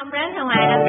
không rớt ra ngoài đâu